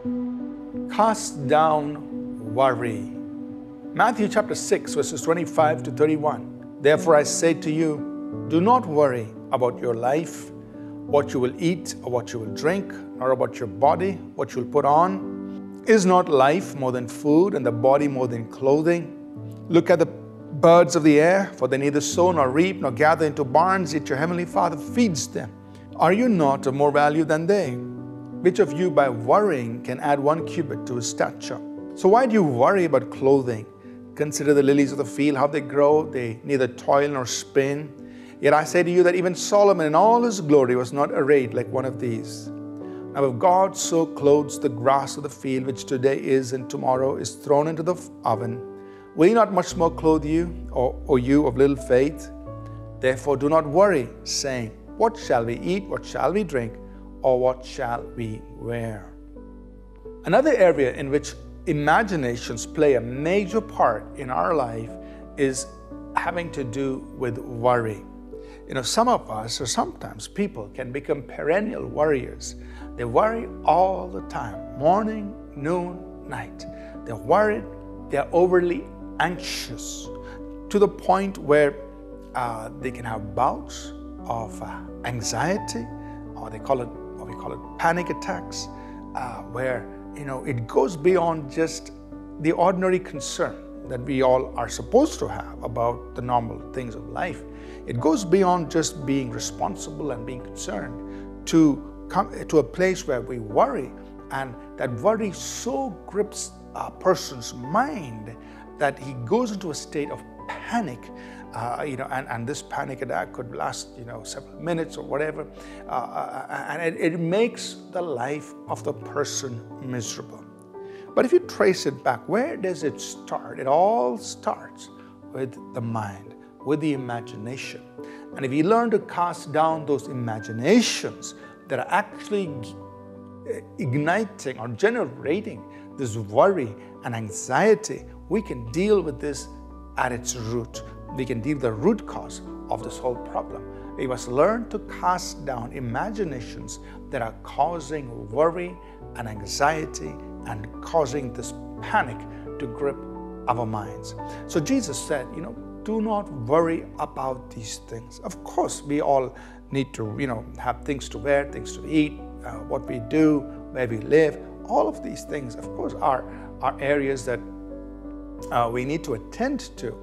Cast down worry. Matthew chapter 6, verses 25 to 31. Therefore I say to you, do not worry about your life, what you will eat or what you will drink, nor about your body, what you will put on. Is not life more than food and the body more than clothing? Look at the birds of the air, for they neither sow nor reap nor gather into barns, yet your heavenly Father feeds them. Are you not of more value than they? Which of you by worrying can add one cubit to his stature? So why do you worry about clothing? Consider the lilies of the field, how they grow, they neither toil nor spin. Yet I say to you that even Solomon in all his glory was not arrayed like one of these. Now, if God so clothes the grass of the field, which today is and tomorrow is thrown into the oven, will he not much more clothe you, or, or you of little faith? Therefore, do not worry, saying, What shall we eat? What shall we drink? Or what shall we wear? Another area in which imaginations play a major part in our life is having to do with worry. You know, some of us, or sometimes people, can become perennial worriers. They worry all the time, morning, noon, night. They're worried, they're overly anxious to the point where uh, they can have bouts of uh, anxiety, or they call it, we call it panic attacks, uh, where you know it goes beyond just the ordinary concern that we all are supposed to have about the normal things of life. It goes beyond just being responsible and being concerned to come to a place where we worry, and that worry so grips a person's mind that he goes into a state of panic. Uh, you know, and, and this panic attack could last, you know, several minutes or whatever, uh, uh and it, it makes the life of the person miserable. But if you trace it back, where does it start? It all starts with the mind, with the imagination. And if you learn to cast down those imaginations that are actually igniting or generating this worry and anxiety, we can deal with this at its root. We can deal the root cause of this whole problem. We must learn to cast down imaginations that are causing worry and anxiety and causing this panic to grip our minds. So Jesus said, you know, do not worry about these things. Of course, we all need to, you know, have things to wear, things to eat, uh, what we do, where we live. All of these things, of course, are, are areas that uh, we need to attend to.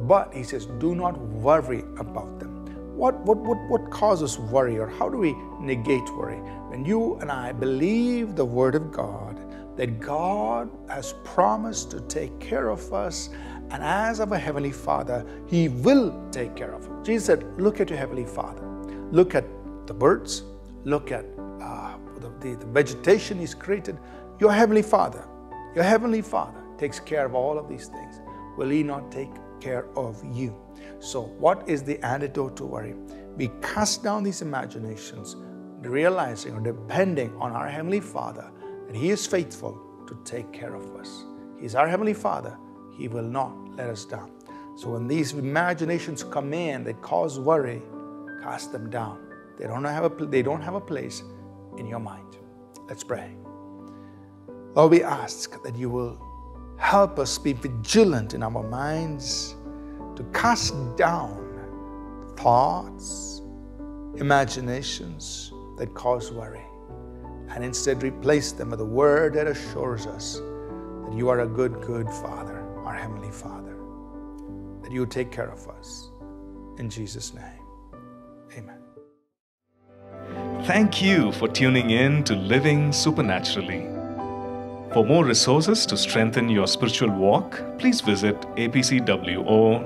But he says, do not worry about them. What, what, what, what causes worry or how do we negate worry? When you and I believe the Word of God, that God has promised to take care of us, and as our Heavenly Father, He will take care of us. Jesus said, Look at your Heavenly Father. Look at the birds, look at uh, the, the, the vegetation He's created. Your Heavenly Father, your Heavenly Father takes care of all of these things. Will He not take care of you? So, what is the antidote to worry? We cast down these imaginations, realizing or depending on our Heavenly Father that He is faithful to take care of us. He's our Heavenly Father. He will not let us down. So when these imaginations come in that cause worry, cast them down. They don't have a, they don't have a place in your mind. Let's pray. Lord, we ask that you will help us be vigilant in our minds to cast down thoughts, imaginations that cause worry and instead replace them with a word that assures us that you are a good, good Father, our Heavenly Father, that you take care of us. In Jesus' name, amen. Thank you for tuning in to Living Supernaturally. For more resources to strengthen your spiritual walk, please visit apcwo.org.